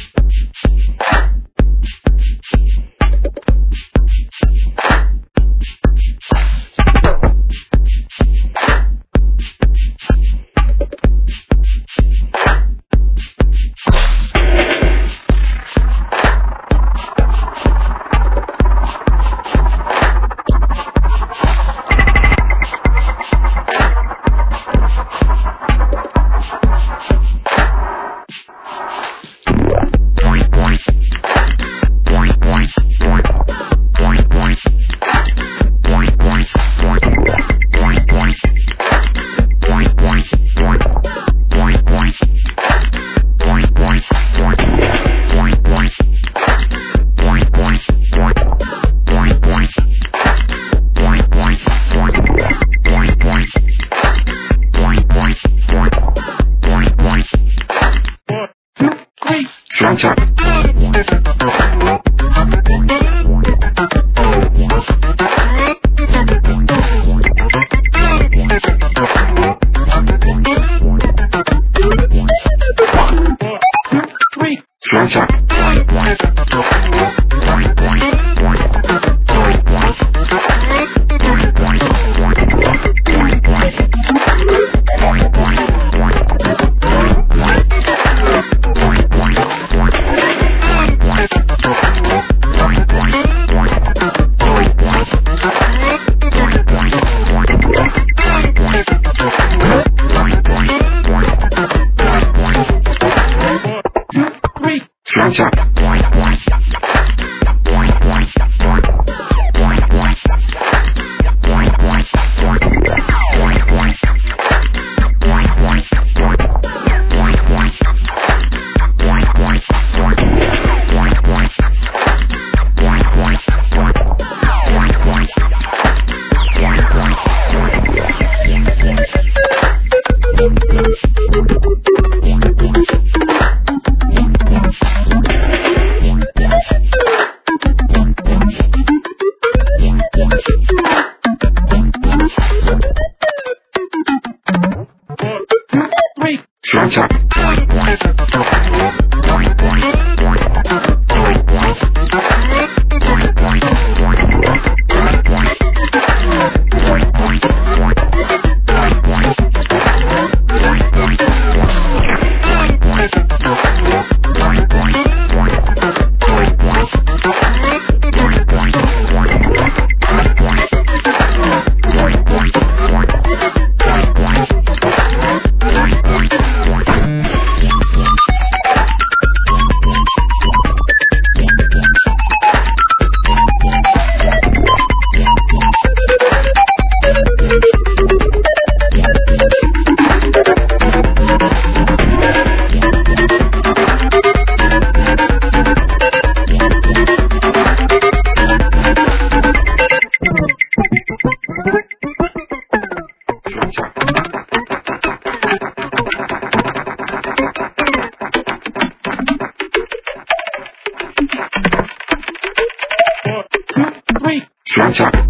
Thank you. One, two, three. Good.